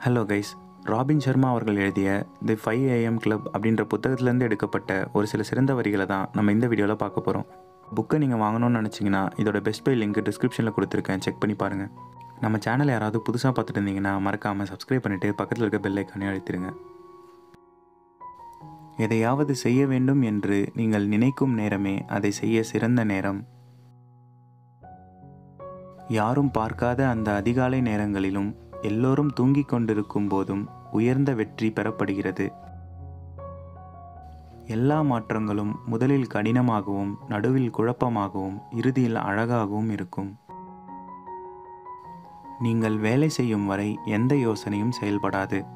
Hello guys robin Sharma அவர்கள் எழுதிய தி five AM club அப்படின்ற புத்தகத்திலேருந்து எடுக்கப்பட்ட ஒரு சில சிறந்த வரிகளை தான் நம்ம இந்த வீடியோவில் பார்க்க போகிறோம் புக்கை நீங்கள் வாங்கணும்னு நினச்சிங்கன்னா இதோட பெஸ்ட் பை லிங்க் டிஸ்கிரிப்ஷனில் கொடுத்துருக்கேன். செக் பண்ணி பாருங்கள் நம்ம சேனல் யாராவது புதுசாக பார்த்துட்டு இருந்தீங்கன்னா மறக்காமல் சப்ஸ்கிரைப் பண்ணிவிட்டு பக்கத்தில் இருக்க பெல் ஐக்கானே அழுத்திடுங்க. எதையாவது செய்ய வேண்டும் என்று நீங்கள் நினைக்கும் நேரமே அதை செய்ய சிறந்த நேரம். யாரும் பார்க்காத அந்த அதிகாலை நேரங்களிலும் எல்லோரும் தூங்கிக் கொண்டிருக்கும் போதும் உயர்ந்த வெற்றி பெறப்படுகிறது. எல்லா மாற்றங்களும் முதலில் கடினமாகவும் நடுவில் குழப்பமாகவும் இறுதியில் அழகாகவும் இருக்கும். நீங்கள் வேலை செய்யும் வரை எந்த யோசனையும் செயல்படாது.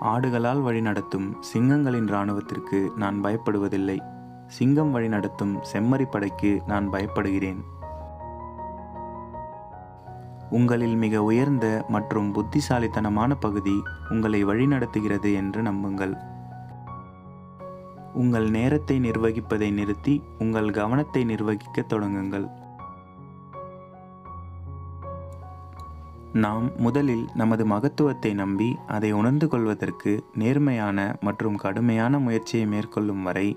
ஆடுகளால் வழிநடத்தும் சிங்கங்களின் இராணுவத்திற்கு நான் பயப்படுவதில்லை. சிங்கம் வழிநடத்தும் செம்மறிப்படைக்கு நான் பயப்படுகிறேன். உங்களில் மிக உயர்ந்த மற்றும் புத்திசாலித்தனமான பகுதி உங்களை வழிநடத்துகிறது என்று நம்புங்கள். உங்கள் நேரத்தை நிர்வகிப்பதை நிறுத்தி உங்கள் கவனத்தை நிர்வகிக்க தொடங்குங்கள். நாம் முதலில் நமது மகத்துவத்தை நம்பி அதை உணர்ந்து கொள்வதற்கு நேர்மையான மற்றும் கடுமையான முயற்சியை மேற்கொள்ளும் வரை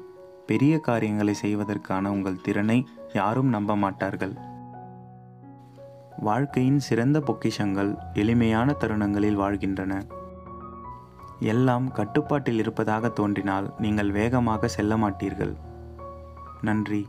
பெரிய காரியங்களை செய்வதற்கான உங்கள் திறனை யாரும் நம்ப மாட்டார்கள். வாழ்க்கையின் சிறந்த பொக்கிஷங்கள் எளிமையான தருணங்களில் வாழ்கின்றன. எல்லாம் கட்டுப்பாட்டில் இருப்பதாக தோன்றினால் நீங்கள் வேகமாக செல்ல மாட்டீர்கள். நன்றி.